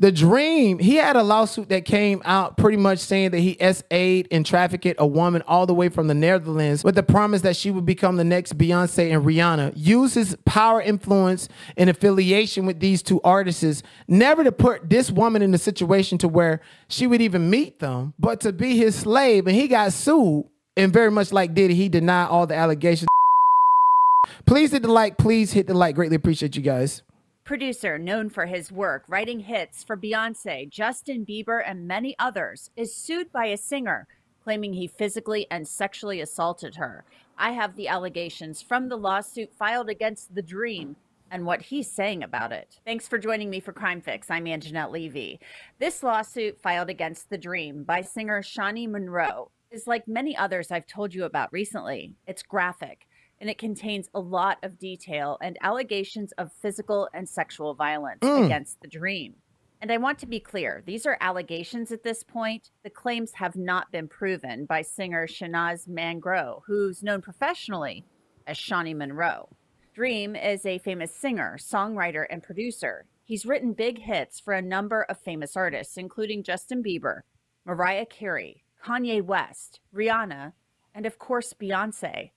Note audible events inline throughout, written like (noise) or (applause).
The Dream, he had a lawsuit that came out pretty much saying that he SA'd and trafficked a woman all the way from the Netherlands with the promise that she would become the next Beyonce and Rihanna. Use his power, influence, and affiliation with these two artists, never to put this woman in a situation to where she would even meet them, but to be his slave. And he got sued. And very much like Diddy, he denied all the allegations. Please hit the like. Please hit the like. Greatly appreciate you guys producer known for his work writing hits for Beyonce, Justin Bieber, and many others, is sued by a singer claiming he physically and sexually assaulted her. I have the allegations from the lawsuit filed against The Dream and what he's saying about it. Thanks for joining me for Crime Fix. I'm Angenette Levy. This lawsuit filed against The Dream by singer Shawnee Monroe is like many others I've told you about recently. It's graphic and it contains a lot of detail and allegations of physical and sexual violence mm. against the dream. And I want to be clear these are allegations at this point. The claims have not been proven by singer Shanaz Mangro, who's known professionally as Shawnee Monroe. Dream is a famous singer, songwriter, and producer. He's written big hits for a number of famous artists, including Justin Bieber, Mariah Carey, Kanye West, Rihanna, and of course, Beyonce.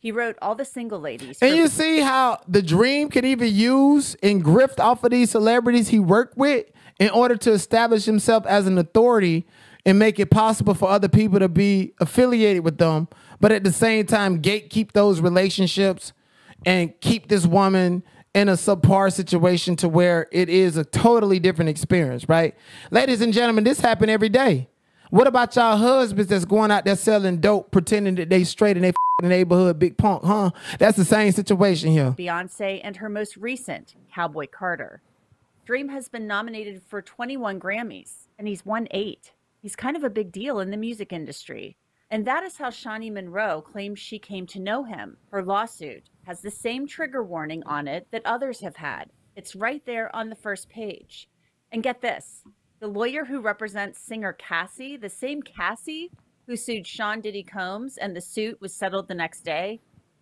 He wrote all the single ladies. And you see how the dream could even use and grift off of these celebrities he worked with in order to establish himself as an authority and make it possible for other people to be affiliated with them, but at the same time gatekeep those relationships and keep this woman in a subpar situation to where it is a totally different experience, right? Ladies and gentlemen, this happened every day. What about y'all husbands that's going out there selling dope, pretending that they straight and they the neighborhood big punk, huh? That's the same situation here. Beyonce and her most recent, Cowboy Carter. Dream has been nominated for 21 Grammys, and he's won eight. He's kind of a big deal in the music industry. And that is how Shawnee Monroe claims she came to know him. Her lawsuit has the same trigger warning on it that others have had. It's right there on the first page. And get this the lawyer who represents singer Cassie, the same Cassie who sued Sean Diddy Combs and the suit was settled the next day,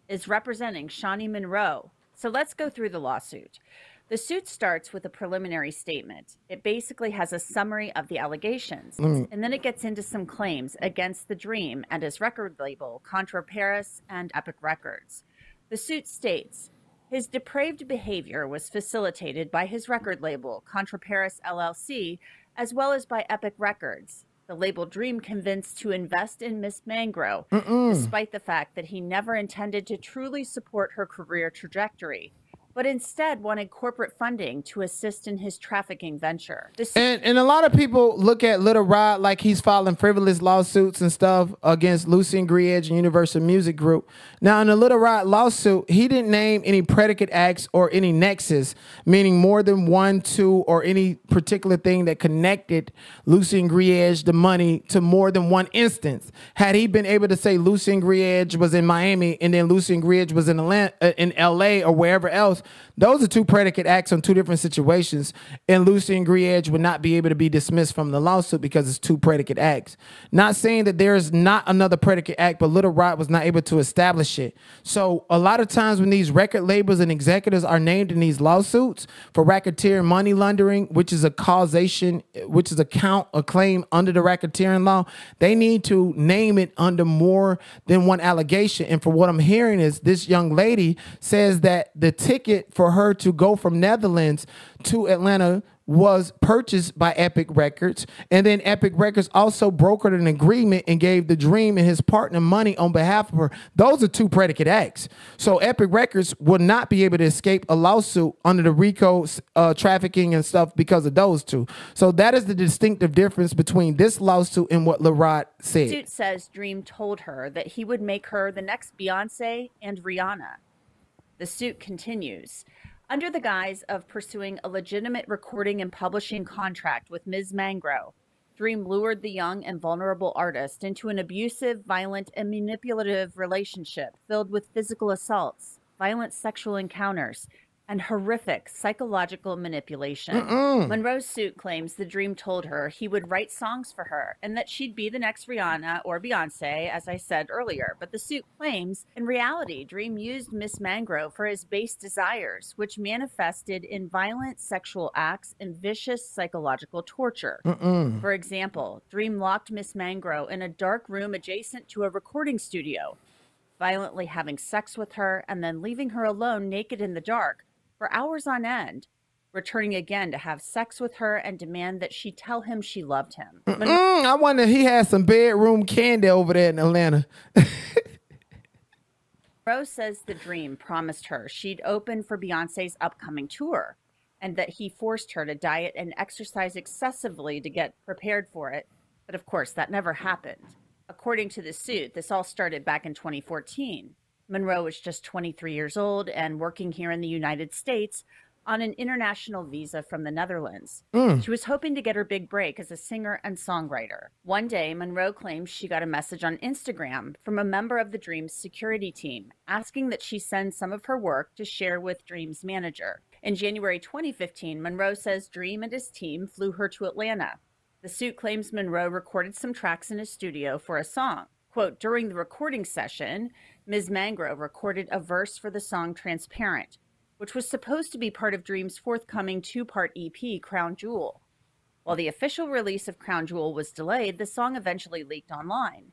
is representing Shawnee Monroe. So let's go through the lawsuit. The suit starts with a preliminary statement. It basically has a summary of the allegations, mm. and then it gets into some claims against The Dream and his record label, Contra Paris and Epic Records. The suit states his depraved behavior was facilitated by his record label, Contra Paris LLC, as well as by Epic Records the label Dream convinced to invest in Miss Mangro, Mm-mm. despite the fact that he never intended to truly support her career trajectory but instead wanted corporate funding to assist in his trafficking venture. And, and a lot of people look at Little Rod like he's filing frivolous lawsuits and stuff against Lucian Grainge and Universal Music Group. Now, in the Little Rod lawsuit, he didn't name any predicate acts or any nexus, meaning more than one, two, or any particular thing that connected Lucian Grainge, the money, to more than one instance. Had he been able to say Lucian Grainge was in Miami and then Lucian Grainge was in, Atlanta, uh, in LA or wherever else, those are two predicate acts on two different situations, and Lucy Lucian Grainge would not be able to be dismissed from the lawsuit because it's two predicate acts. Not saying that there is not another predicate act, but Little Rod was not able to establish it. So a lot of times when these record labels and executives are named in these lawsuits for racketeering, money laundering, which is a causation, which is a count, a claim under the racketeering law, they need to name it under more than one allegation. And for what I'm hearing is this young lady says that the ticket for her to go from Netherlands to Atlanta was purchased by Epic Records. And then Epic Records also brokered an agreement and gave the Dream and his partner money on behalf of her. Those are two predicate acts. So Epic Records would not be able to escape a lawsuit under the RICO uh, trafficking and stuff because of those two. So that is the distinctive difference between this lawsuit and what Larot said. Suit says Dream told her that he would make her the next Beyonce and Rihanna. The suit continues. Under the guise of pursuing a legitimate recording and publishing contract with Ms. Mangro, Dream lured the young and vulnerable artist into an abusive, violent, and manipulative relationship filled with physical assaults, violent sexual encounters, and horrific psychological manipulation. Mm-mm. Monroe's suit claims the dream told her he would write songs for her and that she'd be the next Rihanna or Beyonce, as I said earlier. But the suit claims, in reality, Dream used Miss Mangro for his base desires, which manifested in violent sexual acts and vicious psychological torture. Mm-mm. For example, Dream locked Miss Mangro in a dark room adjacent to a recording studio violently having sex with her, and then leaving her alone naked in the dark for hours on end, returning again to have sex with her and demand that she tell him she loved him. I wonder if he has some bedroom candy over there in Atlanta. (laughs) Rose says the dream promised her she'd open for Beyonce's upcoming tour and that he forced her to diet and exercise excessively to get prepared for it. But of course, that never happened. According to the suit, this all started back in 2014. Monroe was just 23 years old and working here in the United States on an international visa from the Netherlands. Mm. She was hoping to get her big break as a singer and songwriter. One day, Monroe claims she got a message on Instagram from a member of the Dream's security team asking that she send some of her work to share with Dream's manager. In January 2015, Monroe says Dream and his team flew her to Atlanta. The suit claims Monroe recorded some tracks in his studio for a song. Quote, during the recording session, Ms. Mangro recorded a verse for the song Transparent, which was supposed to be part of Dream's forthcoming two part EP, Crown Jewel. While the official release of Crown Jewel was delayed, the song eventually leaked online.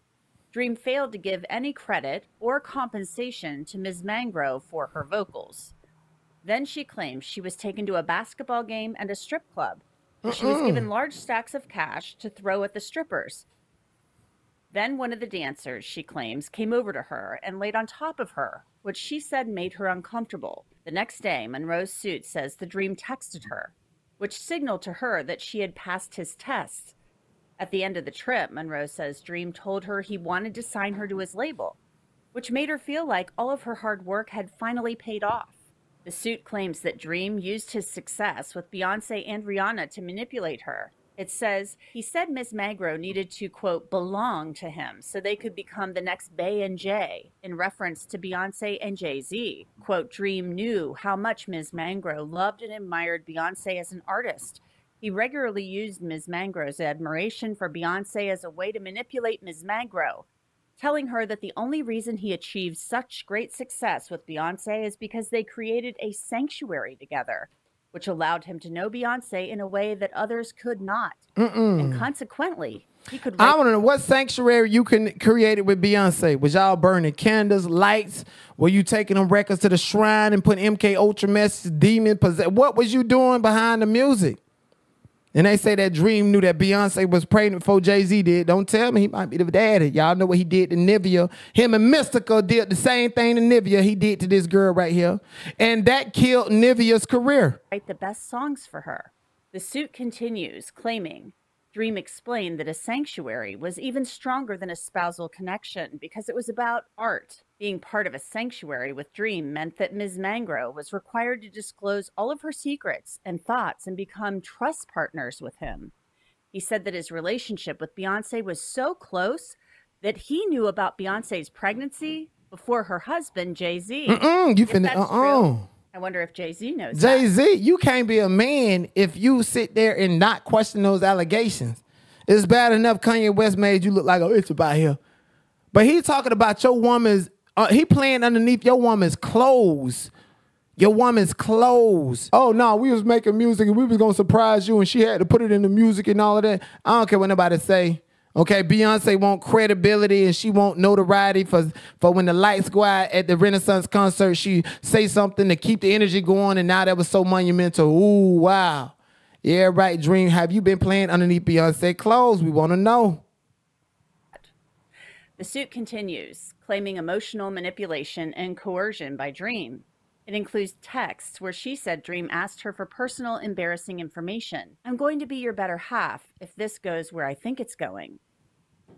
Dream failed to give any credit or compensation to Ms. Mangro for her vocals. Then she claims she was taken to a basketball game and a strip club she was given (clears throat) large stacks of cash to throw at the strippers. Then one of the dancers, she claims, came over to her and laid on top of her, which she said made her uncomfortable. The next day, Monroe's suit says the dream texted her, which signaled to her that she had passed his test. At the end of the trip, Monroe says Dream told her he wanted to sign her to his label, which made her feel like all of her hard work had finally paid off. The suit claims that Dream used his success with Beyonce and Rihanna to manipulate her. It says he said Ms. Mangro needed to, quote, belong to him so they could become the next Bey and Jay, in reference to Beyonce and Jay Z. Quote, Dream knew how much Ms. Mangro loved and admired Beyonce as an artist. He regularly used Ms. Mangro's admiration for Beyonce as a way to manipulate Ms. Mangro telling her that the only reason he achieved such great success with Beyonce is because they created a sanctuary together, which allowed him to know Beyonce in a way that others could not. Mm-mm. And consequently, he could. I want to know what sanctuary you can create it with Beyonce. Was y'all burning candles, lights? Were you taking them records to the shrine and putting MK Ultra message, demon possess? What was you doing behind the music? And they say that Dream knew that Beyonce was pregnant before Jay Z did. Don't tell me he might be the daddy. Y'all know what he did to Nivea. Him and Mystikal did the same thing to Nivea he did to this girl right here. And that killed Nivea's career. Write the best songs for her. The suit continues, claiming Dream explained that a sanctuary was even stronger than a spousal connection because it was about art. Being part of a sanctuary with Dream meant that Ms. Mangro was required to disclose all of her secrets and thoughts and become trust partners with him. He said that his relationship with Beyonce was so close that he knew about Beyonce's pregnancy before her husband, Jay Z. You finna, uh uh. I wonder if Jay Z knows. Jay Z, you can't be a man if you sit there and not question those allegations. It's bad enough Kanye West made you look like oh, it's about here, but he talking about your woman's. Uh, he playing underneath your woman's clothes. Your woman's clothes. Oh no, we was making music and we was gonna surprise you, and she had to put it in the music and all of that. I don't care what nobody say. Okay, Beyonce want credibility and she want notoriety for for when the lights go out at the Renaissance concert, she say something to keep the energy going, and now that was so monumental. Ooh, wow. Yeah, right, Dream. Have you been playing underneath Beyonce clothes? We want to know. The suit continues, claiming emotional manipulation and coercion by Dream. It includes texts where she said Dream asked her for personal, embarrassing information. I'm going to be your better half if this goes where I think it's going.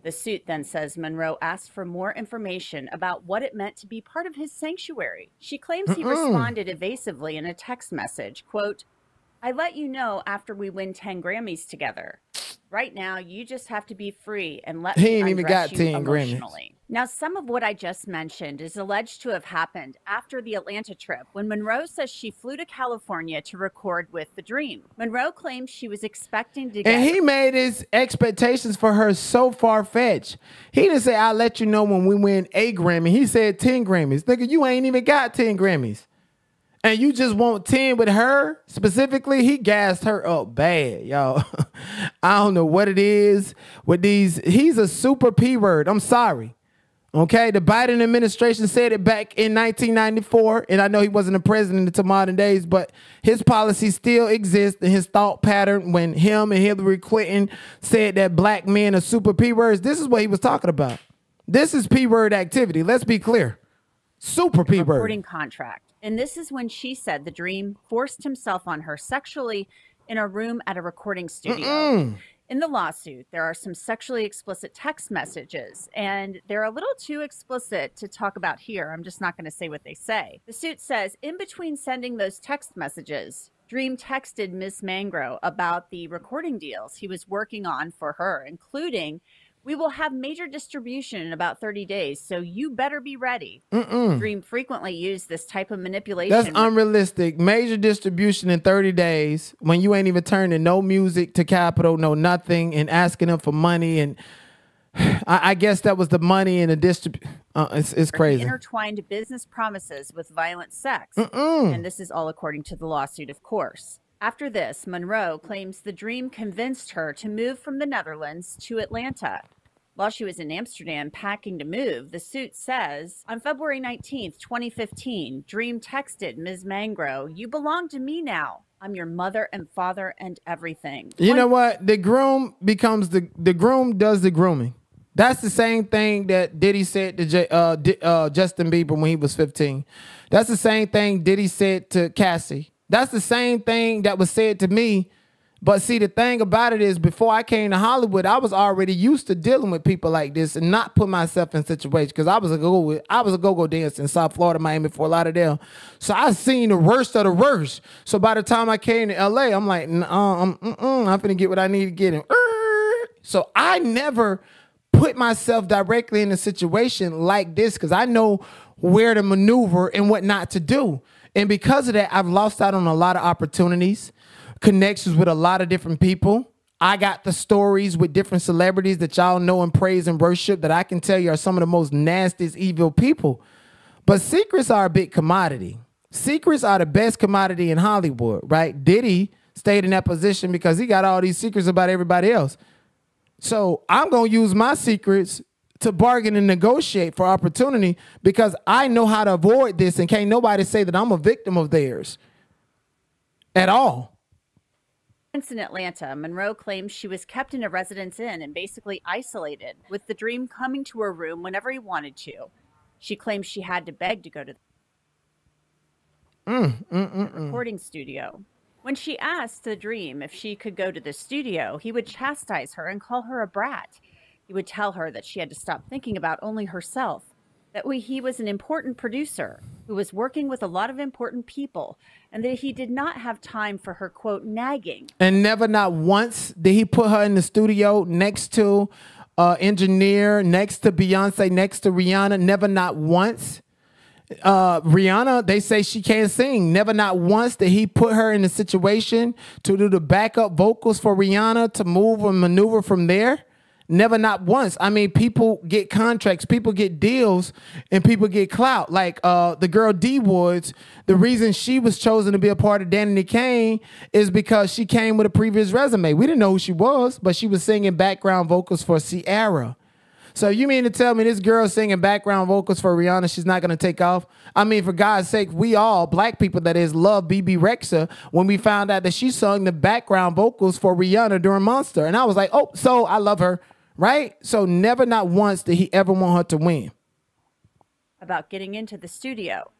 The suit then says Monroe asked for more information about what it meant to be part of his sanctuary. She claims he responded evasively in a text message, quote, I let you know after we win 10 Grammys together. Right now, you just have to be free and let He me ain't even got you 10 Grammys. emotionally. Now, some of what I just mentioned is alleged to have happened after the Atlanta trip when Monroe says she flew to California to record with The Dream. Monroe claims she was expecting to get And he made his expectations for her so far fetched. He didn't say, I'll let you know when we win a Grammy. He said 10 Grammys. Nigga, you ain't even got 10 Grammys. And you just want 10 with her specifically. He gassed her up bad, y'all. (laughs) I don't know what it is with these. He's a super P word. I'm sorry. Okay, the Biden administration said it back in 1994, and I know he wasn't a president until modern days, but his policy still exists and his thought pattern when him and Hillary Clinton said that black men are super P words. This is what he was talking about. This is P word activity. Let's be clear. Super P word. recording contract. And this is when she said the dream forced himself on her sexually in a room at a recording studio. In the lawsuit, there are some sexually explicit text messages, and they're a little too explicit to talk about here. I'm just not going to say what they say. The suit says in between sending those text messages, Dream texted Miss Mangro about the recording deals he was working on for her, including we will have major distribution in about 30 days, so you better be ready. Dream frequently used this type of manipulation. That's unrealistic. Major distribution in 30 days when you ain't even turning no music to Capitol, no nothing, and asking them for money. And (sighs) I, I guess that was the money and the distrib. Uh, it's, it's crazy. intertwined business promises with violent sex. And this is all according to the lawsuit, of course. After this, Monroe claims the dream convinced her to move from the Netherlands to Atlanta. While she was in Amsterdam packing to move, the suit says on February 19th, 2015, Dream texted Ms. Mangro, You belong to me now. I'm your mother and father and everything. You know what? The groom becomes the the groom does the grooming. That's the same thing that Diddy said to J, uh, Di- uh, Justin Bieber when he was 15. That's the same thing Diddy said to Cassie. That's the same thing that was said to me. But see, the thing about it is, before I came to Hollywood, I was already used to dealing with people like this and not put myself in situations because I was a go I was a go go dancer in South Florida, Miami, Fort Lauderdale. So I seen the worst of the worst. So by the time I came to LA, I'm like, nah, uh, I'm um, mm-mm, I'm get what I need to get. And (laughs) so I never put myself directly in a situation like this because I know where to maneuver and what not to do. And because of that, I've lost out on a lot of opportunities, connections with a lot of different people. I got the stories with different celebrities that y'all know and praise and worship that I can tell you are some of the most nastiest, evil people. But secrets are a big commodity. Secrets are the best commodity in Hollywood, right? Diddy stayed in that position because he got all these secrets about everybody else. So I'm gonna use my secrets to bargain and negotiate for opportunity because I know how to avoid this and can't nobody say that I'm a victim of theirs at all. Once in Atlanta, Monroe claims she was kept in a residence inn and basically isolated, with the dream coming to her room whenever he wanted to. She claims she had to beg to go to the mm, mm, mm, recording studio. When she asked the dream if she could go to the studio, he would chastise her and call her a brat. He would tell her that she had to stop thinking about only herself, that we, he was an important producer who was working with a lot of important people, and that he did not have time for her, quote, nagging. And never not once did he put her in the studio next to uh engineer, next to Beyonce, next to Rihanna. Never not once. Uh Rihanna, they say she can't sing. Never not once did he put her in a situation to do the backup vocals for Rihanna to move and maneuver from there. Never not once. I mean, people get contracts, people get deals, and people get clout. Like uh, the girl D Woods, the reason she was chosen to be a part of Danity Kane is because she came with a previous resume. We didn't know who she was, but she was singing background vocals for Ciara. So you mean to tell me this girl singing background vocals for Rihanna, she's not gonna take off? I mean, for God's sake, we all black people that is love Bebe Rexha when we found out that she sung the background vocals for Rihanna during Monster, and I was like, oh, so I love her, right? So never, not once did he ever want her to win. about getting into the studio.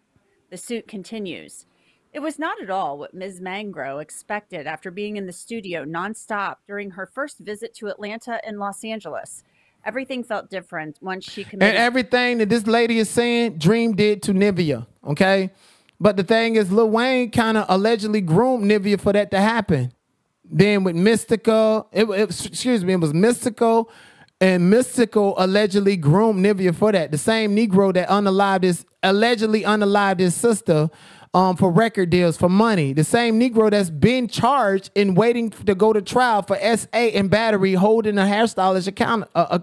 The suit continues. It was not at all what Ms. Mangro expected after being in the studio nonstop during her first visit to Atlanta and Los Angeles. Everything felt different once she And everything that this lady is saying, Dream did to Nivea, okay? But the thing is, Lil Wayne kind of allegedly groomed Nivea for that to happen. Then with Mystikal, it, it, excuse me, it was Mystikal, and Mystikal allegedly groomed Nivea for that. The same Negro that unalived his allegedly unalived his sister um, for record deals for money. The same Negro that's been charged and waiting to go to trial for SA and battery, holding a hairstylist account uh, uh,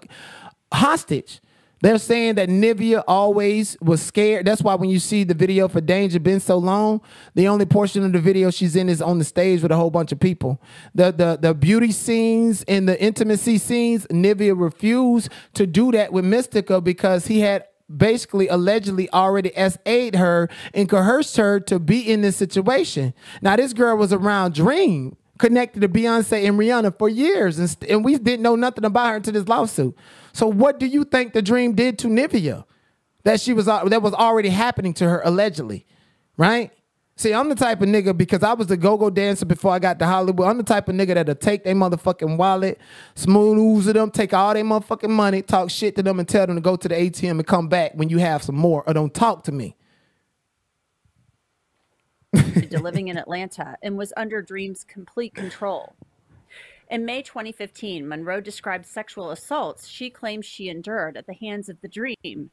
hostage. They're saying that Nivea always was scared. That's why when you see the video for Danger been so long, the only portion of the video she's in is on the stage with a whole bunch of people. The the the beauty scenes and the intimacy scenes, Nivea refused to do that with Mystikal because he had basically allegedly already SA'd her and coerced her to be in this situation. Now this girl was around Dream connected to Beyonce and Rihanna for years, and, and we didn't know nothing about her until this lawsuit. So what do you think the dream did to Nivea? That she was uh, that was already happening to her allegedly, right? See, I'm the type of nigga because I was the go-go dancer before I got to Hollywood. I'm the type of nigga that'll take their motherfucking wallet, smooth them, take all their motherfucking money, talk shit to them, and tell them to go to the ATM and come back when you have some more, or don't talk to me. (laughs) to living in Atlanta and was under Dream's complete control. In May 2015, Monroe described sexual assaults she claims she endured at the hands of the Dream.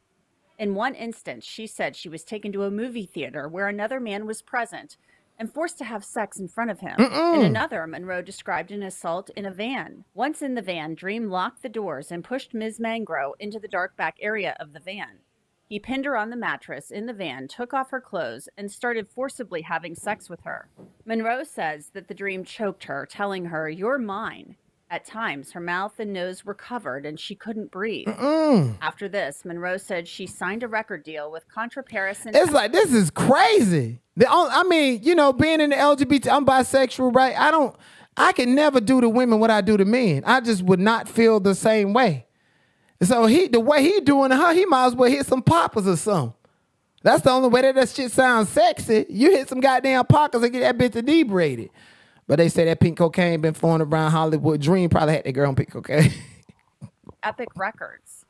In one instance, she said she was taken to a movie theater where another man was present and forced to have sex in front of him. Mm-mm. In another, Monroe described an assault in a van. Once in the van, Dream locked the doors and pushed Ms. Mangro into the dark back area of the van. He pinned her on the mattress in the van, took off her clothes, and started forcibly having sex with her. Monroe says that the dream choked her, telling her, You're mine. At times, her mouth and nose were covered and she couldn't breathe. Mm-mm. After this, Monroe said she signed a record deal with Contra Paris. And it's like, this is crazy. The only, I mean, you know, being in the LGBT, I'm bisexual, right? I don't, I can never do to women what I do to men. I just would not feel the same way. So he, the way he doing her, he might as well hit some poppers or something. That's the only way that that shit sounds sexy. You hit some goddamn pockets and get that bitch inebriated. But they say that pink cocaine been flowing around Hollywood. Dream probably had that girl on pink cocaine. (laughs) Epic Records.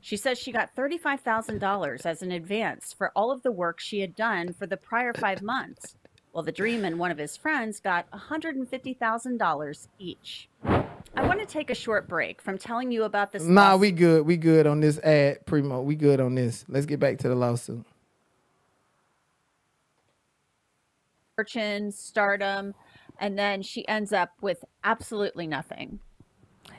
She says she got $35,000 as an advance for all of the work she had done for the prior five months, while the Dream and one of his friends got $150,000 each. I want to take a short break from telling you about this. Nah, lawsuit. we good. We good on this ad, Primo. We good on this. Let's get back to the lawsuit. Fortune, stardom, and then she ends up with absolutely nothing.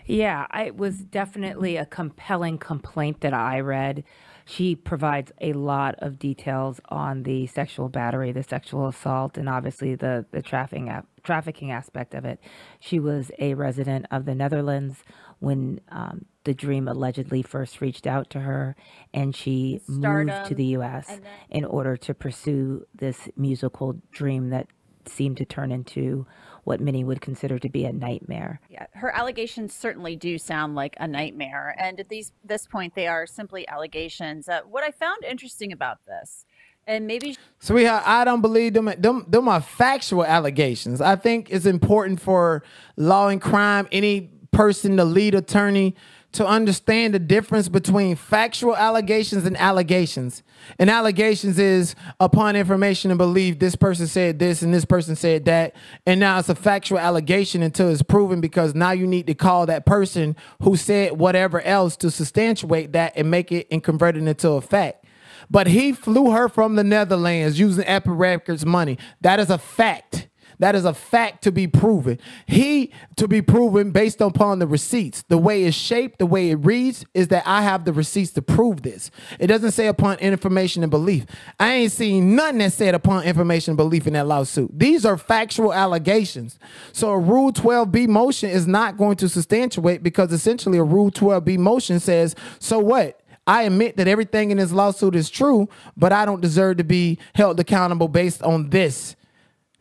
Yeah, it was definitely a compelling complaint that I read. She provides a lot of details on the sexual battery, the sexual assault, and obviously the the trafficking trafficking aspect of it. She was a resident of the Netherlands when um, the dream allegedly first reached out to her, and she Stardom, moved to the U.S. Then- in order to pursue this musical dream that seemed to turn into what many would consider to be a nightmare. Yeah, her allegations certainly do sound like a nightmare, and at these this point, they are simply allegations. Uh, what I found interesting about this, and maybe So sweetheart, I don't believe them. Them, them are factual allegations. I think it's important for law and crime, any person, the lead attorney to understand the difference between factual allegations and allegations. And allegations is upon information and belief, this person said this and this person said that. And now it's a factual allegation until it's proven because now you need to call that person who said whatever else to substantiate that and make it and convert it into a fact. But he flew her from the Netherlands using Epic Records money. That is a fact. That is a fact to be proven. He to be proven based upon the receipts. The way it's shaped, the way it reads, is that I have the receipts to prove this. It doesn't say upon information and belief. I ain't seen nothing that said upon information and belief in that lawsuit. These are factual allegations. So a Rule 12B motion is not going to substantiate because essentially a Rule 12B motion says, so what? I admit that everything in this lawsuit is true, but I don't deserve to be held accountable based on this.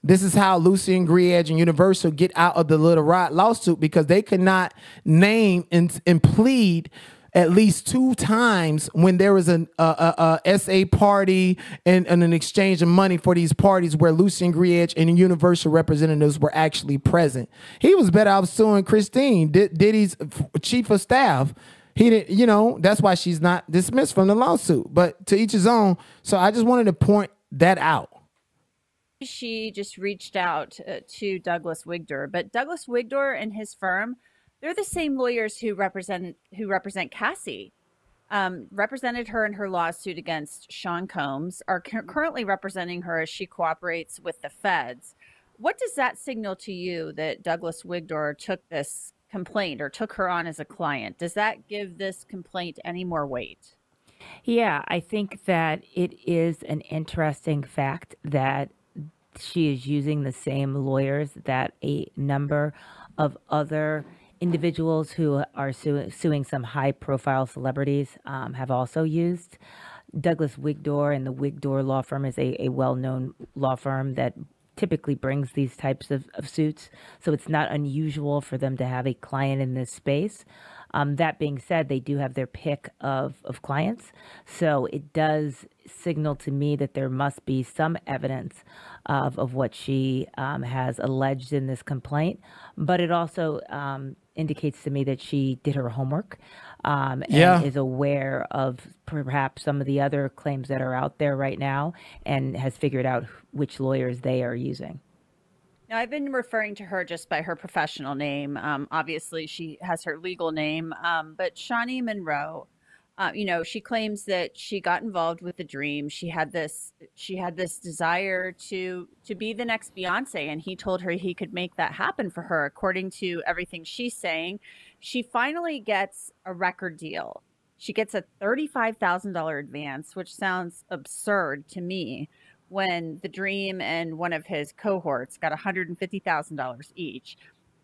This is how Lucian Grainge and Universal get out of the Little Rod lawsuit because they could not name and, and plead at least two times when there was an a, a, a SA party and, and, an exchange of money for these parties where Lucian Grainge and Universal representatives were actually present. He was better off suing Christine, Diddy's chief of staff. He didn't, you know, that's why she's not dismissed from the lawsuit. But to each his own. So I just wanted to point that out. She just reached out uh, to Douglas Wigdor, but Douglas Wigdor and his firm, they're the same lawyers who represent who represent Cassie. Um, represented her in her lawsuit against Sean Combs, are cu- currently representing her as she cooperates with the feds. What does that signal to you that Douglas Wigdor took this complaint or took her on as a client? Does that give this complaint any more weight? Yeah, I think that it is an interesting fact that she is using the same lawyers that a number of other individuals who are su- suing some high profile celebrities um, have also used. Douglas Wigdor and the Wigdor law firm is a, a well known law firm that typically brings these types of, of suits. So it's not unusual for them to have a client in this space. Um, that being said, they do have their pick of, of clients. So it does signal to me that there must be some evidence of, of what she um, has alleged in this complaint. But it also um, indicates to me that she did her homework um, and Yeah. is aware of perhaps some of the other claims that are out there right now and has figured out which lawyers they are using. Now, I've been referring to her just by her professional name. Um, obviously, she has her legal name, um, but Shawnee Monroe. Uh, you know, she claims that she got involved with the dream. She had this, she had this desire to to be the next Beyonce, and he told her he could make that happen for her. According to everything she's saying, she finally gets a record deal. She gets a thirty-five thousand dollar advance, which sounds absurd to me when the dream and one of his cohorts got $150,000 each.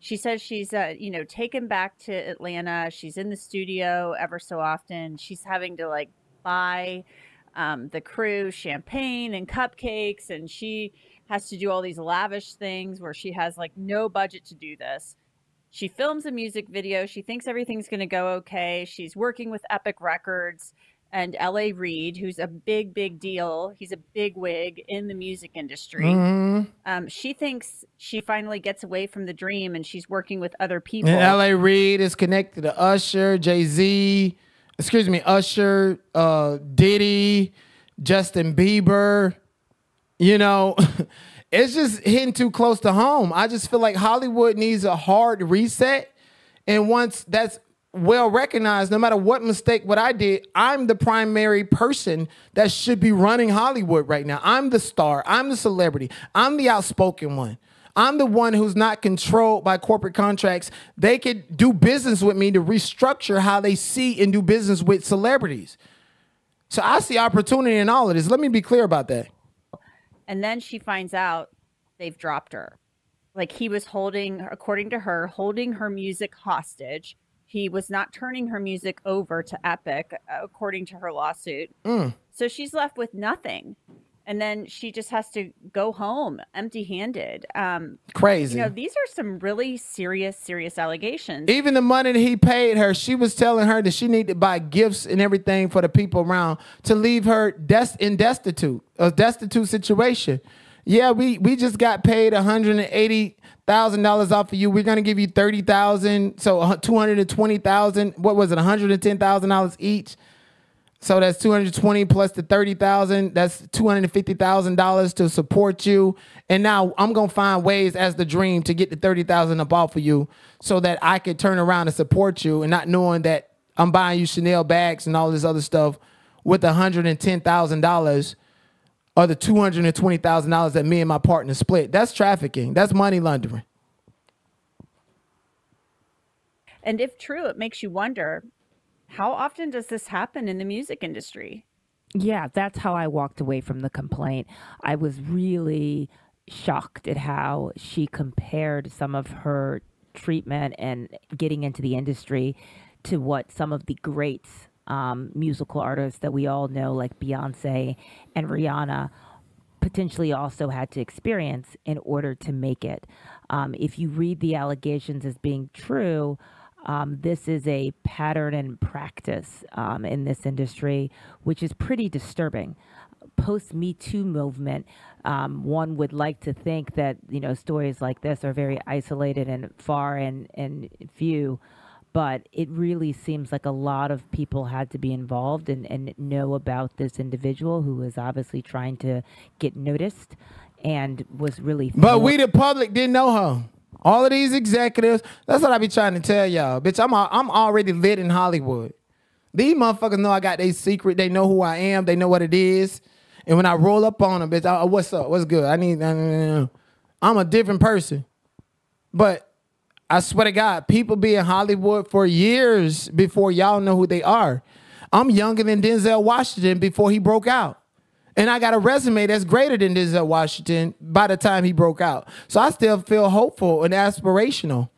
She says she's, uh, you know, taken back to Atlanta. She's in the studio ever so often. She's having to like buy um, the crew champagne and cupcakes, and she has to do all these lavish things where she has like no budget to do this. She films a music video. She thinks everything's going to go okay. She's working with Epic Records and LA Reid, who's a big, big deal. He's a big wig in the music industry. Mhm. Um, she thinks she finally gets away from the dream and she's working with other people. And L.A. Reid is connected to Usher, Jay Z, excuse me, Usher, uh, Diddy, Justin Bieber. You know, (laughs) it's just hitting too close to home. I just feel like Hollywood needs a hard reset. And once that's well recognized, no matter what mistake what I did, I'm the primary person that should be running Hollywood right now. I'm the star. I'm the celebrity. I'm the outspoken one. I'm the one who's not controlled by corporate contracts. They could do business with me to restructure how they see and do business with celebrities. So I see opportunity in all of this. Let me be clear about that. And then she finds out they've dropped her. Like he was holding, according to her, holding her music hostage. He was not turning her music over to Epic, according to her lawsuit. So she's left with nothing. And then she just has to go home empty handed. Um, Crazy. you know, these are some really serious, serious allegations. Even the money that he paid her, she was telling her that she needed to buy gifts and everything for the people around to leave her des- in destitute, a destitute situation. Yeah, we we just got paid one hundred and eighty thousand dollars off of you. We're gonna give you thirty thousand, so two hundred and twenty thousand. What was it, one hundred and ten thousand dollars each? So that's 220 plus the 30,000. That's $250,000 to support you. And now I'm going to find ways as the dream to get the 30,000 up off of you so that I could turn around and support you and not knowing that I'm buying you Chanel bags and all this other stuff with $110,000 or the $220,000 that me and my partner split. That's trafficking. That's money laundering. And if true, it makes you wonder how often does this happen in the music industry? Yeah, that's how I walked away from the complaint. I was really shocked at how she compared some of her treatment and getting into the industry to what some of the greats um, musical artists that we all know, like Beyonce and Rihanna, potentially also had to experience in order to make it. Um, if you read the allegations as being true, um, this is a pattern and practice um, in this industry, which is pretty disturbing. Post Me Too movement, um, one would like to think that you know stories like this are very isolated and far and and few, but it really seems like a lot of people had to be involved and, and know about this individual who was obviously trying to get noticed and was really. But we the public didn't know her. All of these executives. That's what I be trying to tell y'all, bitch. I'm I'm already lit in Hollywood. These motherfuckers know I got their secret. They know who I am. They know what it is. And when I roll up on them, bitch, I, what's up? What's good? I need. I'm a different person. But I swear to God, people be in Hollywood for years before y'all know who they are. I'm younger than Denzel Washington before he broke out. And I got a resume that's greater than Denzel Washington by the time he broke out. So I still feel hopeful and aspirational.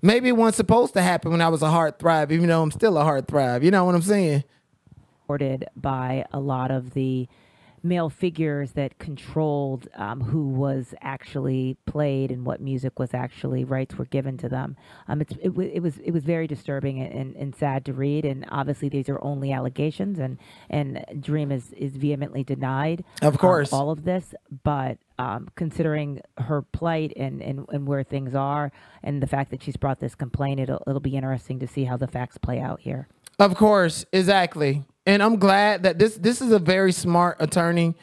Maybe it wasn't supposed to happen when I was a heart thrive, even though I'm still a heart thrive. You know what I'm saying? supported by a lot of the male figures that controlled um, who was actually played and what music was actually rights were given to them. Um, it's, it, it was it was very disturbing and, and, and sad to read. And obviously, these are only allegations, and and Dream is is vehemently denied. Of um, course. all of this, but. Um, considering her plight and, and, and where things are, and the fact that she's brought this complaint, it'll it'll be interesting to see how the facts play out here. Of course, exactly. And I'm glad that this this is a very smart attorney.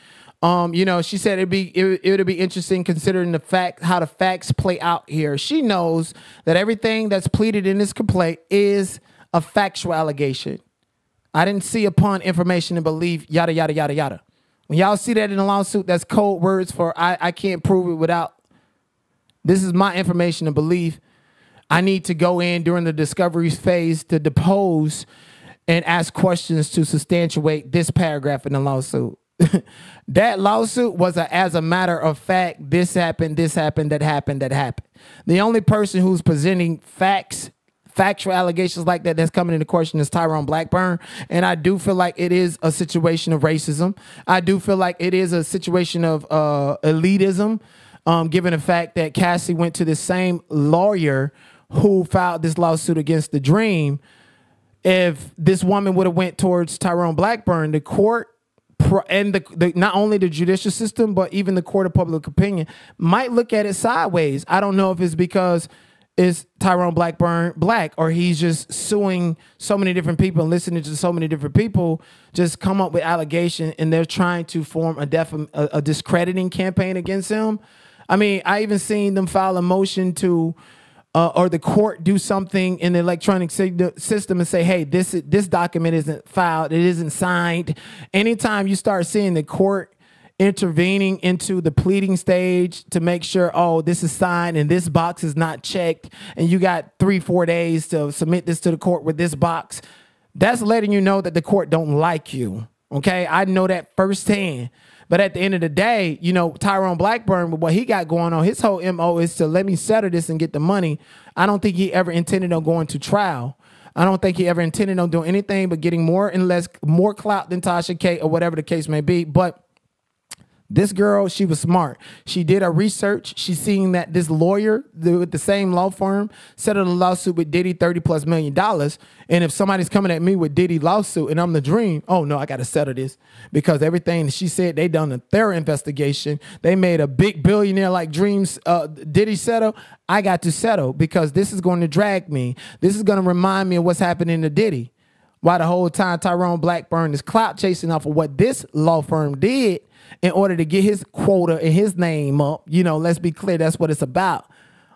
Um, you know, she said it'd be it, it would be interesting considering the fact how the facts play out here. She knows that everything that's pleaded in this complaint is a factual allegation. I didn't see upon information and belief, yada yada yada yada. When y'all see that in a lawsuit, that's code words for I, I can't prove it without this is my information and belief. I need to go in during the discovery phase to depose and ask questions to substantiate this paragraph in the lawsuit. (laughs) that lawsuit was a, as a matter of fact, this happened, this happened, that happened, that happened. The only person who's presenting facts, factual allegations like that that's coming into question is Tyrone Blackburn. And I do feel like it is a situation of racism. I do feel like it is a situation of uh, elitism, um, given the fact that Cassie went to the same lawyer who filed this lawsuit against the Dream if this woman would have went towards Tyrone Blackburn, the court and the, the not only the judicial system but even the court of public opinion might look at it sideways. I don't know if it's because is Tyrone Blackburn black or he's just suing so many different people and listening to so many different people just come up with allegation and they're trying to form a def- a, a discrediting campaign against him. I mean, I even seen them file a motion to uh, or the court do something in the electronic system and say, "Hey, this this document isn't filed, it isn't signed." Anytime you start seeing the court intervening into the pleading stage to make sure, oh, this is signed and this box is not checked, and you got three, four days to submit this to the court with this box, that's letting you know that the court don't like you. Okay, I know that firsthand. But at the end of the day, you know, Tyrone Blackburn, with what he got going on, his whole MO is to let me settle this and get the money. I don't think he ever intended on going to trial. I don't think he ever intended on doing anything but getting more and less more clout than Tasha K or whatever the case may be. But this girl, she was smart. She did her research. She seen that this lawyer the, with the same law firm settled a lawsuit with Diddy 30 plus million dollars. And if somebody's coming at me with Diddy lawsuit and I'm the dream, oh no, I got to settle this because everything she said they done a thorough investigation. They made a big billionaire like Dreams uh, Diddy settle. I got to settle because this is going to drag me. This is going to remind me of what's happening to Diddy. Why the whole time Tyrone Blackburn is clout chasing off of what this law firm did in order to get his quota and his name up. You know, let's be clear, that's what it's about.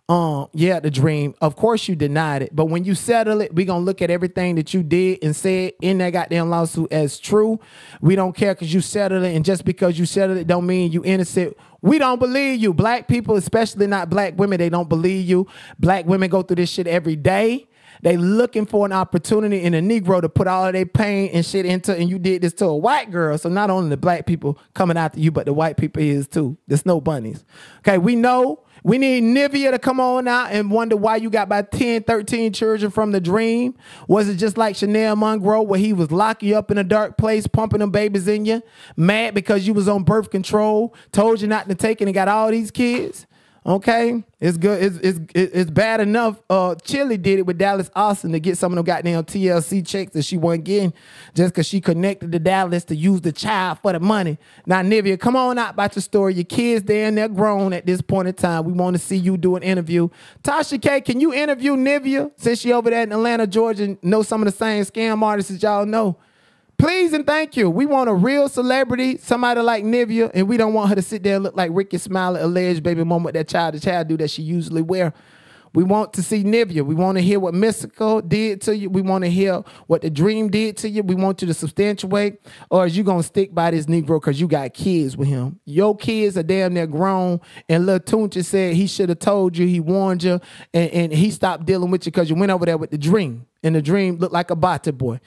Um, yeah, the dream. Of course you denied it, but when you settle it, we gonna look at everything that you did and said in that goddamn lawsuit as true. We don't care because you settled it, and just because you settled it don't mean you innocent. We don't believe you. Black people, especially not black women, they don't believe you. Black women go through this shit every day. They looking for an opportunity in a Negro to put all of their pain and shit into, and you did this to a white girl. So not only the black people coming after you, but the white people is too. The snow bunnies. Okay, we know we need Nivea to come on out and wonder why you got about 10, 13 children from the dream. Was it just like Chanel Monroe where he was locking you up in a dark place, pumping them babies in you, mad because you was on birth control, told you not to take it and got all these kids? Okay, it's good. It's it's it's bad enough. Uh, Chili did it with Dallas Austin to get some of them goddamn TLC checks that she wasn't getting just because she connected to Dallas to use the child for the money. Now, Nivea, come on out about your story. Your kids, they're they're grown at this point in time. We want to see you do an interview. Tasha K, can you interview Nivea since she over there in Atlanta, Georgia, know some of the same scam artists as y'all know? Please and thank you. We want a real celebrity, somebody like Nivea, and we don't want her to sit there and look like Rickey Smiley, alleged baby mama with that child, the child do that she usually wear. We want to see Nivea. We want to hear what Mystikal did to you. We want to hear what the Dream did to you. We want you to substantiate, or is you gonna stick by this Negro because you got kids with him? Your kids are damn near grown, and Lil Tunch said he should have told you, he warned you, and, and he stopped dealing with you because you went over there with the Dream, and the Dream looked like a Bata boy.